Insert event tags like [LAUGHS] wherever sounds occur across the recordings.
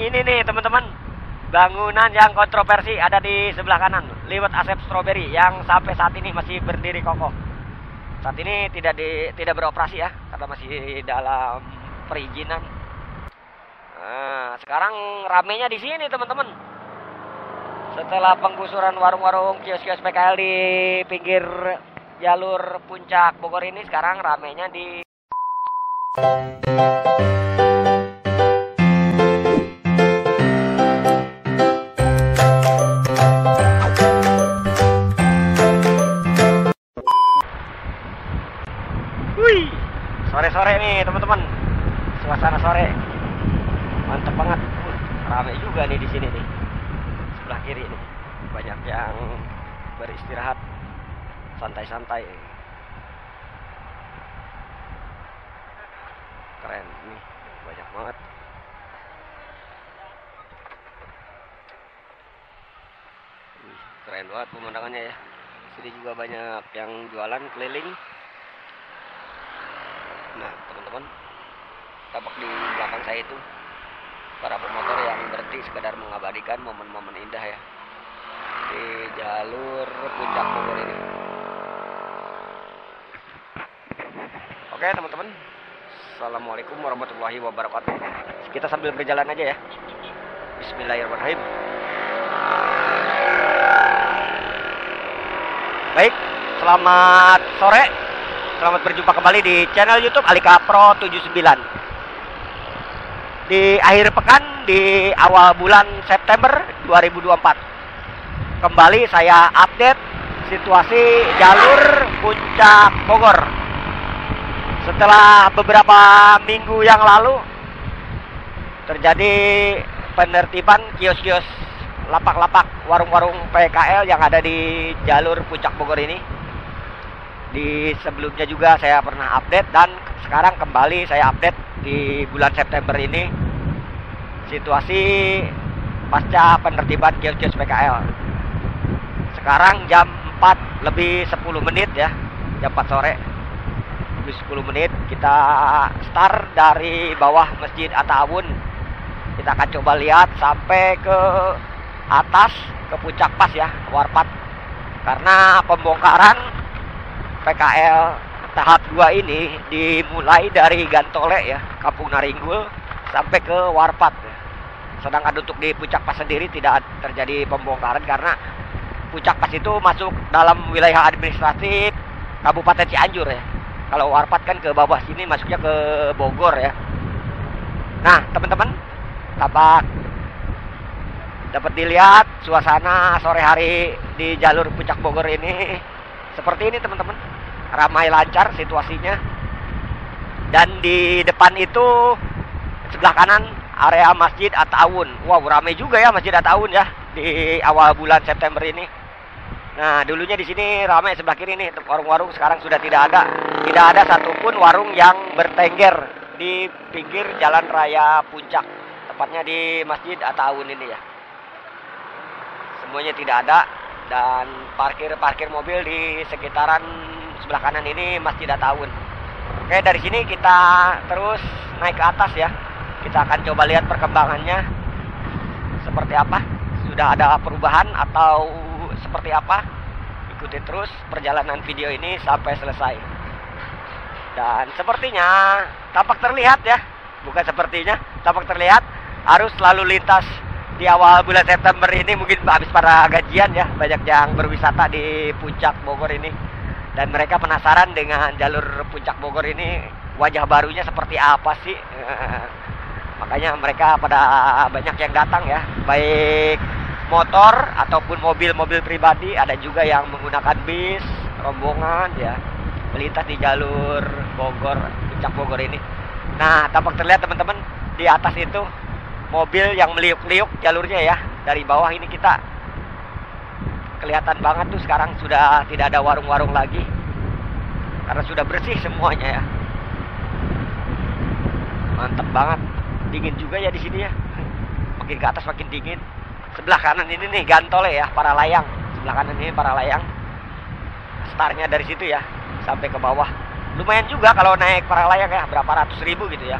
ini nih teman-teman. Bangunan yang kontroversi ada di sebelah kanan. Liwet Asep Strawberry yang sampai saat ini masih berdiri kokoh. Saat ini tidak di tidak beroperasi ya karena masih dalam perizinan. Nah, sekarang ramenya di sini teman-teman. Setelah penggusuran warung-warung kios-kios PKL di pinggir jalur puncak Bogor ini sekarang ramenya di sore-sore nih teman-teman. Suasana sore. Mantep banget. Uh, rame juga nih di sini nih. Sebelah kiri nih. Banyak yang beristirahat santai-santai. Keren nih. Banyak banget. Keren banget pemandangannya ya. Sini juga banyak yang jualan keliling. Teman-teman, tampak di belakang saya itu para pemotor yang berhenti sekedar mengabadikan momen-momen indah ya di jalur puncak Bogor ini. Oke, teman-teman. Assalamualaikum warahmatullahi wabarakatuh. Kita sambil berjalan aja ya. Bismillahirrahmanirrahim. Baik, selamat sore. Selamat berjumpa kembali di channel YouTube Alika Pro 79. Di akhir pekan di awal bulan September 2024. Kembali saya update situasi jalur Puncak Bogor. Setelah beberapa minggu yang lalu terjadi penertiban kios-kios lapak-lapak warung-warung PKL yang ada di jalur Puncak Bogor ini di sebelumnya juga saya pernah update dan sekarang kembali saya update di bulan September ini situasi pasca penertiban kios-kios PKL. Sekarang jam 4 lebih 10 menit ya, jam 4 sore. Lebih 10 menit kita start dari bawah Masjid Atawun. Kita akan coba lihat sampai ke atas ke puncak pas ya, Warpat. Karena pembongkaran PKL tahap 2 ini dimulai dari Gantole ya, Kampung Naringgul sampai ke Warpat. Sedangkan untuk di Puncak Pas sendiri tidak terjadi pembongkaran karena Puncak Pas itu masuk dalam wilayah administratif Kabupaten Cianjur ya. Kalau Warpat kan ke bawah sini masuknya ke Bogor ya. Nah, teman-teman, tampak dapat dilihat suasana sore hari di jalur Puncak Bogor ini seperti ini teman-teman ramai lancar situasinya. Dan di depan itu sebelah kanan area Masjid Atawun wow ramai juga ya Masjid Atawun ya di awal bulan September ini. Nah dulunya di sini ramai sebelah kiri nih warung-warung sekarang sudah tidak ada. Tidak ada satupun warung yang bertengger di pinggir jalan raya puncak tepatnya di Masjid Atawun ini ya. Semuanya tidak ada dan parkir-parkir mobil di sekitaran sebelah kanan ini Masjid Atawun. Oke, dari sini kita terus naik ke atas ya. Kita akan coba lihat perkembangannya seperti apa. Sudah ada perubahan atau seperti apa? Ikuti terus perjalanan video ini sampai selesai. Dan sepertinya tampak terlihat ya, bukan sepertinya, tampak terlihat arus lalu lintas di awal bulan September ini mungkin habis para gajian ya banyak yang berwisata di puncak Bogor ini dan mereka penasaran dengan jalur puncak Bogor ini wajah barunya seperti apa sih? [LAUGHS] Makanya mereka pada banyak yang datang ya. Baik motor ataupun mobil-mobil pribadi ada juga yang menggunakan bis rombongan ya melintas di jalur Bogor puncak Bogor ini. Nah tampak terlihat teman-teman di atas itu mobil yang meliuk-liuk jalurnya ya dari bawah ini kita. Kelihatan banget tuh sekarang sudah tidak ada warung-warung lagi karena sudah bersih semuanya ya. Mantep banget. Dingin juga ya di sini ya. Makin ke atas makin dingin. Sebelah kanan ini nih gantole ya para layang. Sebelah kanan ini para layang. Startnya dari situ ya sampai ke bawah. Lumayan juga kalau naik para layang ya berapa ratus ribu gitu ya.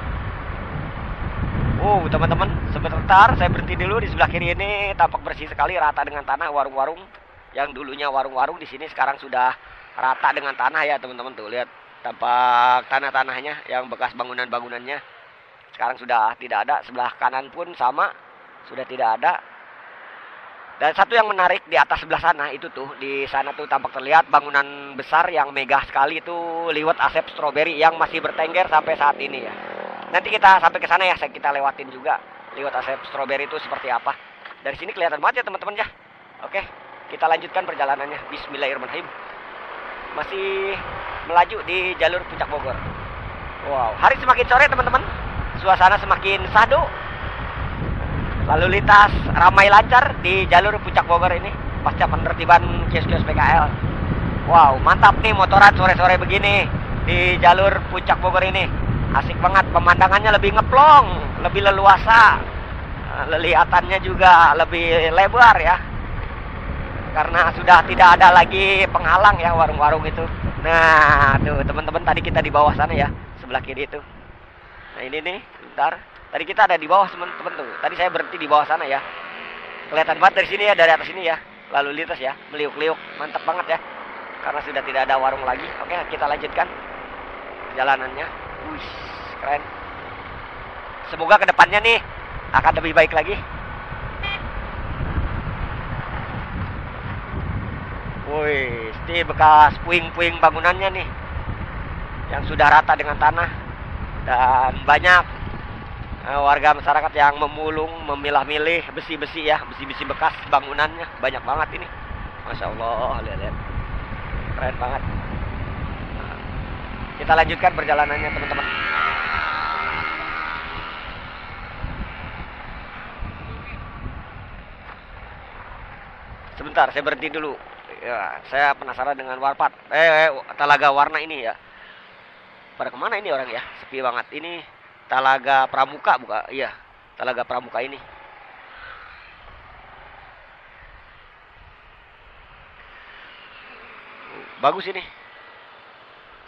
Oh, teman-teman, sebentar saya berhenti dulu di sebelah kiri ini. Tampak bersih sekali rata dengan tanah warung-warung. Yang dulunya warung-warung di sini sekarang sudah rata dengan tanah ya, teman-teman. Tuh lihat tampak tanah-tanahnya yang bekas bangunan-bangunannya. Sekarang sudah tidak ada sebelah kanan pun sama sudah tidak ada. Dan satu yang menarik di atas sebelah sana itu tuh di sana tuh tampak terlihat bangunan besar yang megah sekali itu liwat asep stroberi yang masih bertengger sampai saat ini ya. Nanti kita sampai ke sana ya kita lewatin juga liwat asep stroberi itu seperti apa. Dari sini kelihatan banget ya teman-teman ya. Oke kita lanjutkan perjalanannya. Bismillahirrahmanirrahim masih melaju di jalur puncak Bogor. Wow, hari semakin sore teman-teman, suasana semakin sadu. Lalu lintas ramai lancar di jalur puncak Bogor ini pasca penertiban kios-kios PKL. Wow, mantap nih motoran sore-sore begini di jalur puncak Bogor ini. Asik banget, pemandangannya lebih ngeplong, lebih leluasa. Lelihatannya juga lebih lebar ya karena sudah tidak ada lagi penghalang ya warung-warung itu. Nah, tuh teman-teman tadi kita di bawah sana ya, sebelah kiri itu. Nah ini nih, bentar. Tadi kita ada di bawah teman-teman tuh. Tadi saya berhenti di bawah sana ya. Kelihatan banget dari sini ya, dari atas sini ya. Lalu lintas ya, meliuk-liuk, mantap banget ya. Karena sudah tidak ada warung lagi. Oke, kita lanjutkan perjalanannya. Wih, keren. Semoga ke depannya nih akan lebih baik lagi. Wih, ini bekas puing-puing bangunannya nih yang sudah rata dengan tanah dan banyak uh, warga masyarakat yang memulung, memilah-milih besi-besi ya, besi-besi bekas bangunannya banyak banget ini. Masya Allah, lihat-lihat, keren banget. Nah, kita lanjutkan perjalanannya teman-teman. Sebentar, saya berhenti dulu ya saya penasaran dengan warpat eh, eh talaga warna ini ya. Pada ke mana ini orang ya? Sepi banget. Ini talaga pramuka buka? Iya talaga pramuka ini. Bagus ini.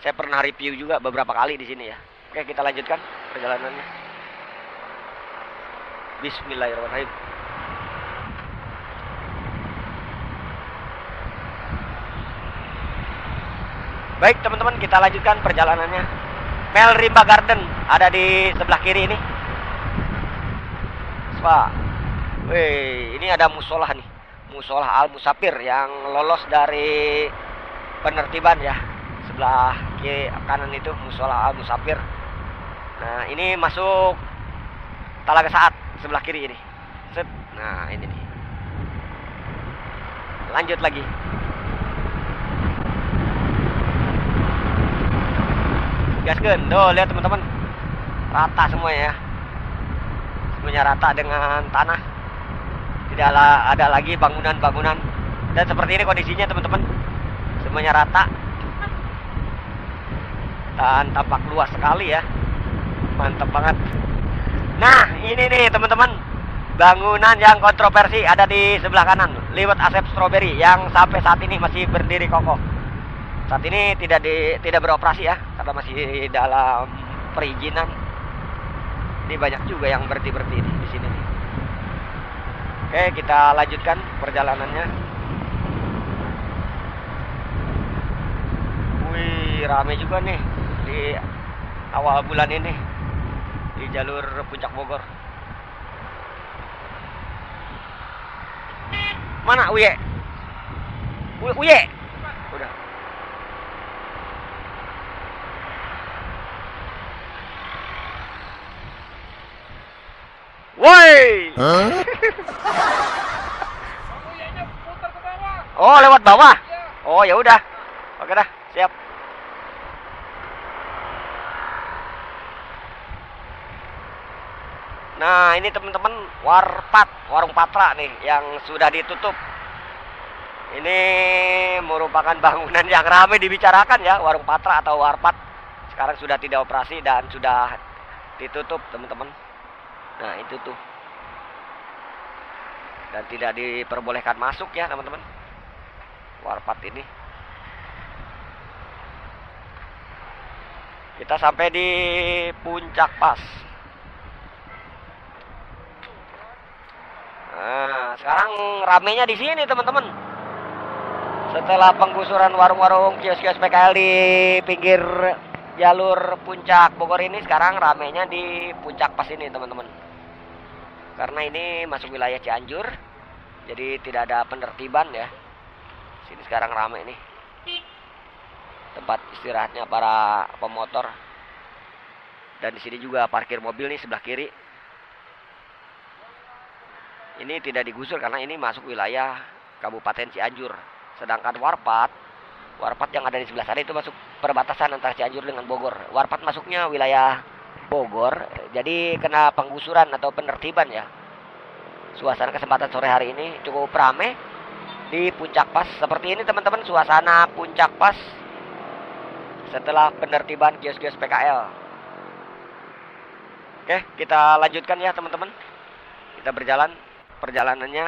Saya pernah review juga beberapa kali di sini ya. Oke kita lanjutkan perjalanannya. Bismillahirrahmanirrahim Baik teman-teman kita lanjutkan perjalanannya. Mel Rimba Garden ada di sebelah kiri ini. Wah, Wih, ini ada musola nih. Musola Al Musafir yang lolos dari penertiban ya. Sebelah kiri kanan itu musola Al Musafir. Nah, ini masuk Talaga Saat sebelah kiri ini. Nah, ini nih. Lanjut lagi. Gaskeun. Tuh lihat teman-teman. Rata semuanya ya. Semuanya rata dengan tanah. Tidak ada lagi bangunan-bangunan. Dan seperti ini kondisinya teman-teman. Semuanya rata. Dan tampak luas sekali ya. Mantap banget. Nah ini nih teman-teman. Bangunan yang kontroversi ada di sebelah kanan. Liwat asep stroberi yang sampai saat ini masih berdiri kokoh. Saat ini tidak di tidak beroperasi ya karena masih dalam perizinan? Ini banyak juga yang berhenti berhenti di sini. Oke kita lanjutkan perjalanannya. Wih rame juga nih di awal bulan ini di jalur puncak Bogor. Mana Uye? Uye Woi. [LAUGHS] oh, lewat bawah. Oh, ya udah. Oke dah, siap. Nah, ini teman-teman warpat, warung patra nih yang sudah ditutup. Ini merupakan bangunan yang ramai dibicarakan ya, warung patra atau warpat. Sekarang sudah tidak operasi dan sudah ditutup, teman-teman. Nah, itu tuh. Dan tidak diperbolehkan masuk ya, teman-teman. Warpat ini. Kita sampai di puncak pas. Nah, sekarang ramenya di sini, teman-teman. Setelah penggusuran warung-warung kios-kios PKL di pinggir jalur puncak Bogor ini sekarang ramenya di puncak pas ini teman-teman. Karena ini masuk wilayah Cianjur jadi tidak ada penertiban ya. Sini sekarang rame nih. Tempat istirahatnya para pemotor. Dan di sini juga parkir mobil nih sebelah kiri. Ini tidak digusur karena ini masuk wilayah Kabupaten Cianjur. Sedangkan Warpat Warpat yang ada di sebelah sana itu masuk perbatasan antara Cianjur dengan Bogor. Warpat masuknya wilayah Bogor jadi kena penggusuran atau penertiban ya. Suasana kesempatan sore hari ini cukup ramai di puncak pas. Seperti ini teman-teman suasana puncak pas setelah penertiban kios-kios PKL oke kita lanjutkan ya teman-teman. Kita berjalan perjalanannya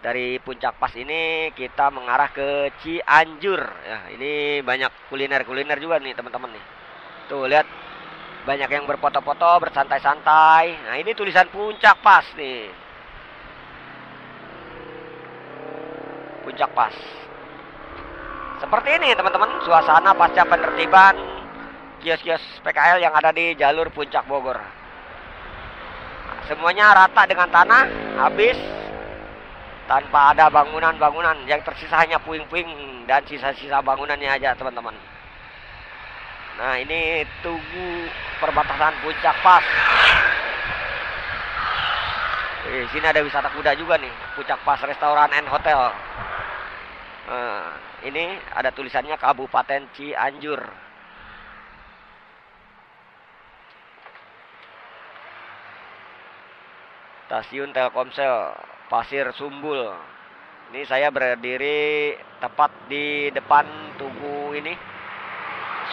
dari puncak pas ini kita mengarah ke Cianjur. Ya ini banyak kuliner-kuliner juga nih teman-teman nih. Tuh lihat. Banyak yang berfoto-foto bersantai-santai. Nah ini tulisan puncak pas nih. Puncak pas. Seperti ini teman-teman. Suasana pasca penertiban kios-kios PKL yang ada di jalur puncak Bogor. Semuanya rata dengan tanah habis tanpa ada bangunan-bangunan yang tersisa hanya puing-puing dan sisa-sisa bangunannya aja teman-teman. Nah ini tugu perbatasan puncak pas. Di sini ada wisata kuda juga nih puncak pas restoran and hotel. Nah, ini ada tulisannya Kabupaten Cianjur. Stasiun Telkomsel Pasir Sumbul. Ini saya berdiri tepat di depan tugu ini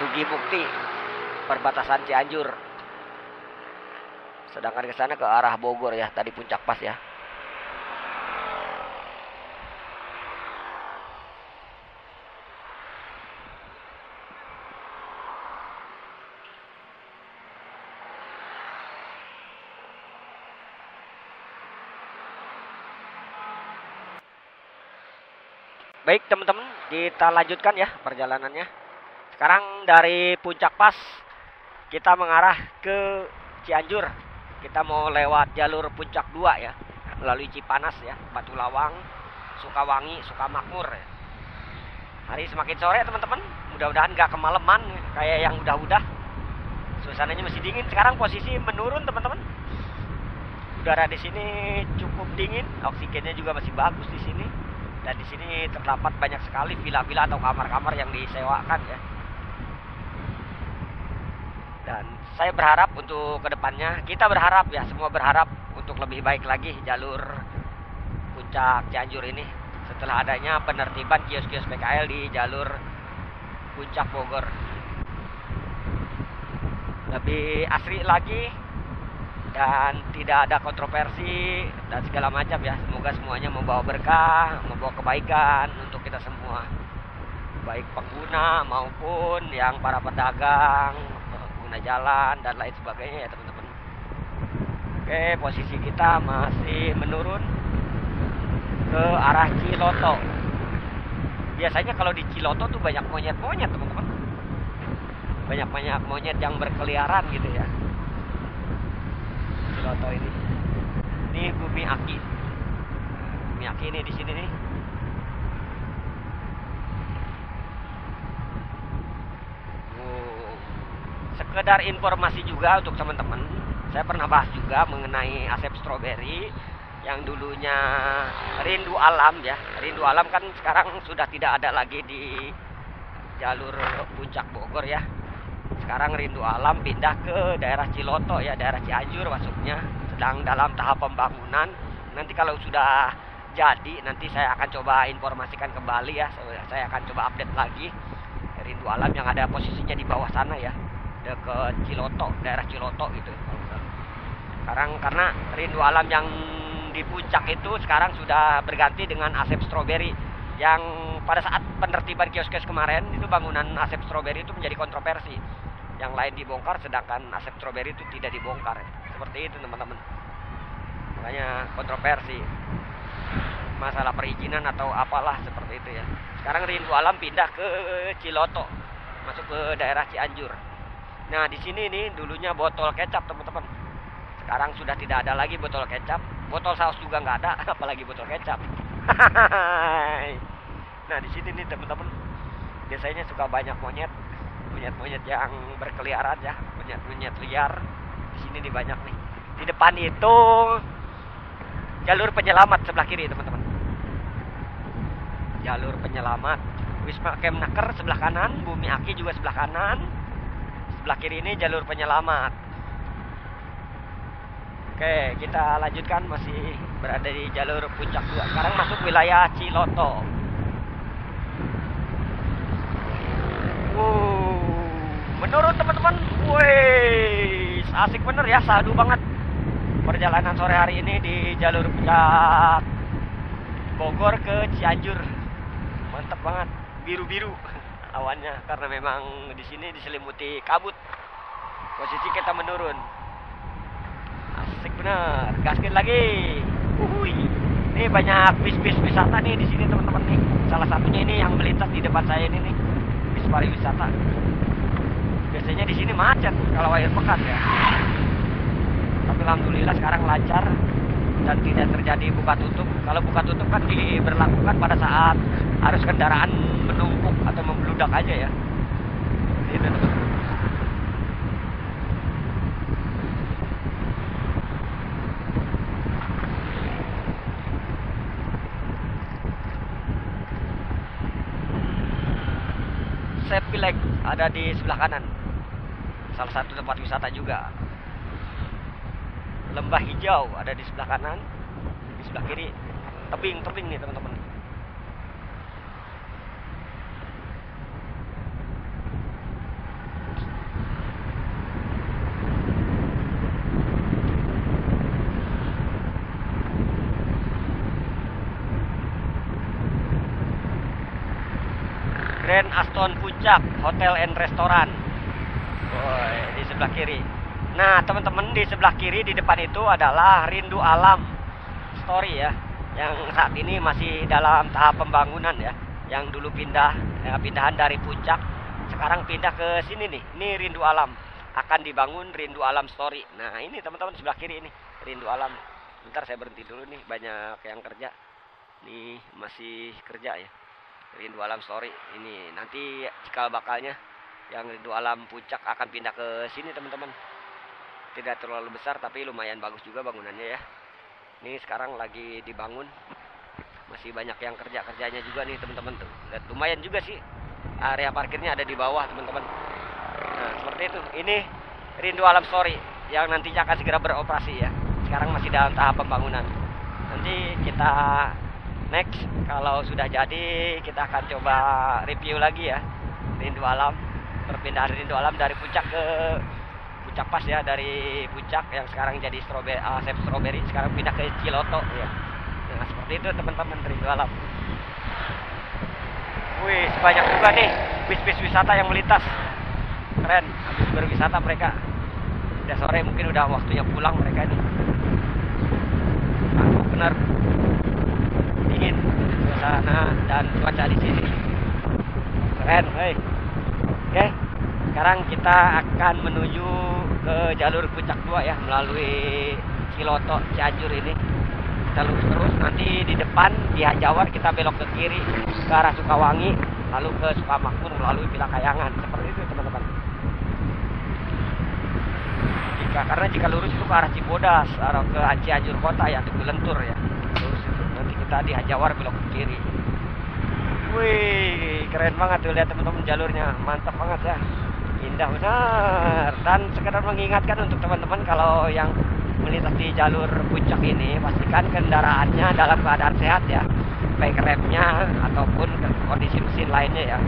Sugi Mukti perbatasan Cianjur. Sedangkan ke sana ke arah Bogor ya, tadi puncak pas ya. Baik teman-teman, kita lanjutkan ya perjalanannya. Sekarang dari Puncak Pas kita mengarah ke Cianjur. Kita mau lewat jalur Puncak 2 ya, melalui Cipanas ya, Batu Lawang, Sukawangi, Sukamakmur ya. Hari semakin sore teman-teman, mudah-mudahan nggak kemalaman kayak yang udah-udah. Suasananya masih dingin. Sekarang posisi menurun teman-teman. Udara di sini cukup dingin, oksigennya juga masih bagus di sini dan di sini terdapat banyak sekali villa-villa atau kamar-kamar yang disewakan ya. Dan saya berharap untuk ke depannya kita berharap ya semua berharap untuk lebih baik lagi jalur puncak Cianjur ini. Setelah adanya penertiban kios-kios PKL di jalur puncak Bogor. Lebih asri lagi dan tidak ada kontroversi dan segala macam ya. Semoga semuanya membawa berkah membawa kebaikan untuk kita semua. Baik pengguna maupun yang para pedagang pengguna jalan dan lain sebagainya ya teman-teman. Oke posisi kita masih menurun ke arah Ciloto. Biasanya kalau di Ciloto tuh banyak monyet-monyet teman-teman. Banyak-banyak monyet yang berkeliaran gitu ya Ciloto ini. Ini bumi aki. Bumi aki ini di sini nih. Sekedar informasi juga untuk teman-teman. Saya pernah bahas juga mengenai asep stroberi yang dulunya rindu alam ya. Rindu alam kan sekarang sudah tidak ada lagi di jalur puncak Bogor ya sekarang rindu alam pindah ke daerah Ciloto ya daerah Cianjur masuknya. Sedang dalam tahap pembangunan. Nanti kalau sudah jadi nanti saya akan coba informasikan kembali ya. Saya akan coba update lagi. Rindu alam yang ada posisinya di bawah sana ya. Ke Ciloto daerah Ciloto gitu. Sekarang karena rindu alam yang di puncak itu sekarang sudah berganti dengan asep stroberi. Yang pada saat penertiban kios-kios kemarin itu bangunan asep stroberi itu menjadi kontroversi yang lain dibongkar sedangkan asep stroberi itu tidak dibongkar. Seperti itu teman-teman. Makanya kontroversi. Masalah perizinan atau apalah seperti itu ya. Sekarang Rindu Alam pindah ke Ciloto. Masuk ke daerah Cianjur. Nah di sini nih dulunya botol kecap teman-teman. Sekarang sudah tidak ada lagi botol kecap. Botol saus juga nggak ada [LAUGHS] apalagi botol kecap. [LAUGHS] Nah di sini nih teman-teman. Biasanya suka banyak monyet monyet-monyet yang berkeliaran ya. Monyet-monyet liar. Di sini nih banyak nih. Di depan itu jalur penyelamat sebelah kiri teman-teman. Jalur penyelamat. Wisma Kemnaker sebelah kanan Bumi Aki juga sebelah kanan. Sebelah kiri ini jalur penyelamat. Oke kita lanjutkan. Masih berada di jalur puncak 2 sekarang masuk wilayah Ciloto wow menurut teman-teman wih asik bener ya sadu banget perjalanan sore hari ini di jalur puncak Bogor ke Cianjur. Mantap banget, biru-biru awannya karena memang di sini diselimuti kabut. Posisi kita menurun. Asik bener, gaskin lagi. Uhui. Ini banyak bis-bis wisata nih di sini teman-teman nih. Salah satunya ini yang melintas di depan saya ini nih, bis pariwisata. Biasanya di sini macet kalau akhir pekan ya. Tapi alhamdulillah sekarang lancar dan tidak terjadi buka tutup. Kalau buka tutup kan diberlakukan pada saat arus kendaraan menumpuk atau membludak aja ya. Itu Sepilek ada di sebelah kanan salah satu tempat wisata juga. Lembah hijau ada di sebelah kanan di sebelah kiri. Tebing-tebing nih teman-teman. Grand Aston Puncak Hotel and di sebelah kiri Nah, teman-teman di sebelah kiri di depan itu adalah Rindu Alam Story ya, yang saat ini masih dalam tahap pembangunan ya. Yang dulu pindah ya, pindahan dari puncak, sekarang pindah ke sini nih. Ini Rindu Alam akan dibangun Rindu Alam Story. Nah, ini teman-teman sebelah kiri ini Rindu Alam. Bentar saya berhenti dulu nih, banyak yang kerja. Nih masih kerja ya. Rindu Alam Story. Ini nanti cikal bakalnya yang Rindu Alam Puncak akan pindah ke sini teman-teman. Tidak terlalu besar tapi lumayan bagus juga bangunannya ya. Ini sekarang lagi dibangun. Masih banyak yang kerja kerjanya juga nih teman-teman. Tuh lihat lumayan juga sih. Area parkirnya ada di bawah teman-teman. Nah seperti itu. Ini rindu alam story yang nantinya akan segera beroperasi ya. Sekarang masih dalam tahap pembangunan. Nanti kita next. Kalau sudah jadi kita akan coba review lagi ya. Rindu alam perpindahan rindu alam dari puncak ke puncak pas ya dari puncak yang sekarang jadi stroberi uh, Asep Strawberry sekarang pindah ke Ciloto. Ya nah seperti itu teman-teman dari alam. Wih sebanyak juga nih bis-bis wisata yang melintas. Keren habis berwisata mereka. Udah sore mungkin udah waktunya pulang mereka ini. Nah, benar. Dingin suasana dan cuaca di sini. Keren hei oke sekarang kita akan menuju ke jalur puncak 2 ya melalui Ciloto Cianjur ini. Kita lurus terus nanti di depan di Hajawar kita belok ke kiri ke arah Sukawangi lalu ke Sukamakmur melalui Villa Kayangan seperti itu teman-teman. Jika karena jika lurus itu ke arah Cibodas arah ke Cianjur kota ya di Lentur ya. Lurus itu. Nanti kita di Hajawar belok ke kiri wih keren banget tuh lihat teman-teman jalurnya. Mantap banget ya. Indah benar. Dan sekedar mengingatkan untuk teman-teman kalau yang melintas di jalur puncak ini pastikan kendaraannya dalam keadaan sehat ya. Baik remnya ataupun kondisi mesin lainnya ya.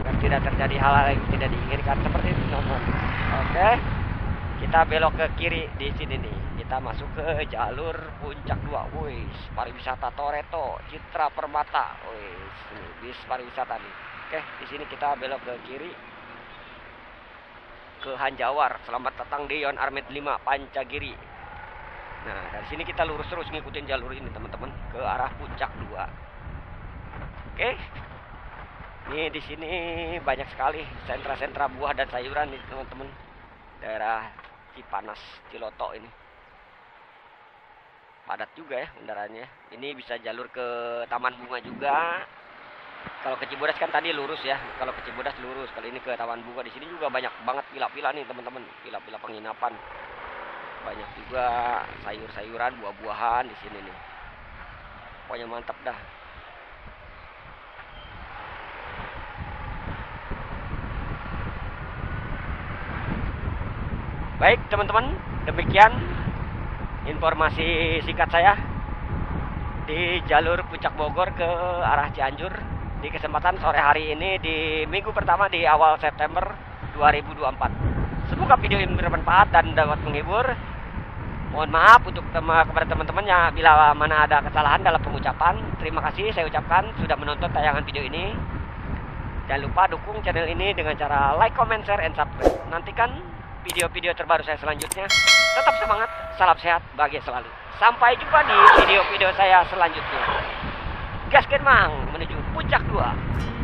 Agar tidak terjadi hal-hal yang tidak diinginkan seperti itu oke kita belok ke kiri di sini nih kita masuk ke jalur puncak 2 wis pariwisata Toreto Citra Permata wis bis pariwisata nih oke di sini kita belok ke kiri ke Hanjawar. Selamat datang di Yon Armet 5 Pancagiri. Nah, dari sini kita lurus terus ngikutin jalur ini teman-teman ke arah puncak 2. Oke. Ini di sini banyak sekali sentra-sentra buah dan sayuran nih teman-teman. Daerah Cipanas, Ciloto ini. Padat juga ya kendaraannya. Ini bisa jalur ke Taman Bunga juga. Kalau ke Cibodas kan tadi lurus ya. Kalau ke Cibodas lurus. Kali ini ke Taman Bunga di sini juga banyak banget villa-villa nih teman-teman. Villa-villa penginapan banyak juga sayur-sayuran buah-buahan di sini nih pokoknya mantap dah baik teman-teman demikian informasi singkat saya di jalur puncak Bogor ke arah Cianjur di kesempatan sore hari ini di minggu pertama di awal September 2024 semoga video ini bermanfaat dan dapat menghibur Mohon maaf untuk tema, kepada teman-teman yang bila mana ada kesalahan dalam pengucapan. Terima kasih saya ucapkan sudah menonton tayangan video ini. Jangan lupa dukung channel ini dengan cara like, comment, share, and subscribe. Nantikan video-video terbaru saya selanjutnya. Tetap semangat, salam sehat, bahagia selalu. Sampai jumpa di video-video saya selanjutnya. Gaskan mang menuju puncak 2.